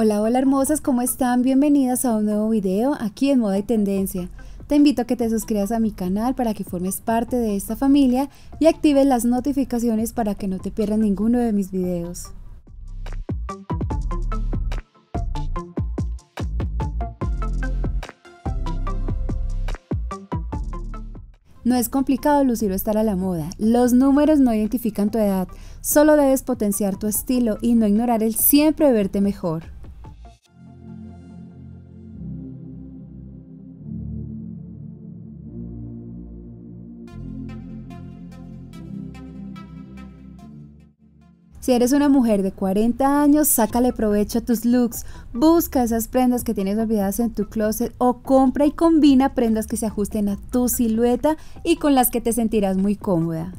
Hola, hola hermosas, ¿cómo están? Bienvenidas a un nuevo video aquí en Moda y Tendencia. Te invito a que te suscribas a mi canal para que formes parte de esta familia y actives las notificaciones para que no te pierdas ninguno de mis videos. No es complicado lucir o estar a la moda. Los números no identifican tu edad. Solo debes potenciar tu estilo y no ignorar el siempre verte mejor. Si eres una mujer de 40 años, sácale provecho a tus looks, busca esas prendas que tienes olvidadas en tu closet o compra y combina prendas que se ajusten a tu silueta y con las que te sentirás muy cómoda.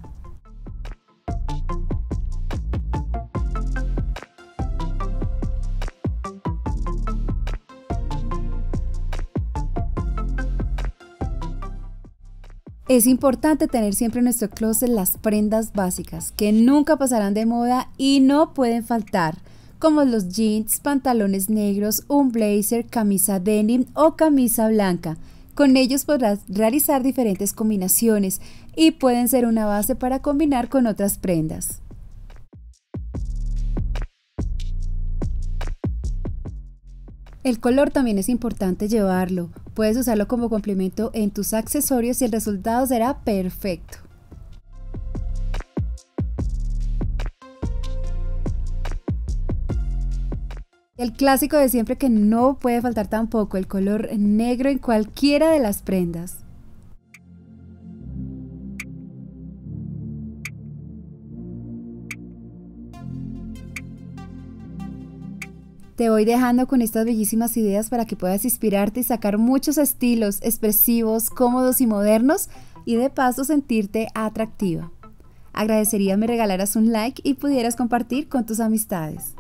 Es importante tener siempre en nuestro closet las prendas básicas que nunca pasarán de moda y no pueden faltar, como los jeans, pantalones negros, un blazer, camisa denim o camisa blanca. Con ellos podrás realizar diferentes combinaciones y pueden ser una base para combinar con otras prendas. El color también es importante llevarlo. Puedes usarlo como complemento en tus accesorios y el resultado será perfecto. El clásico de siempre que no puede faltar tampoco, el color negro en cualquiera de las prendas. Te voy dejando con estas bellísimas ideas para que puedas inspirarte y sacar muchos estilos expresivos, cómodos y modernos y de paso sentirte atractiva. Agradecería me regalaras un like y pudieras compartir con tus amistades.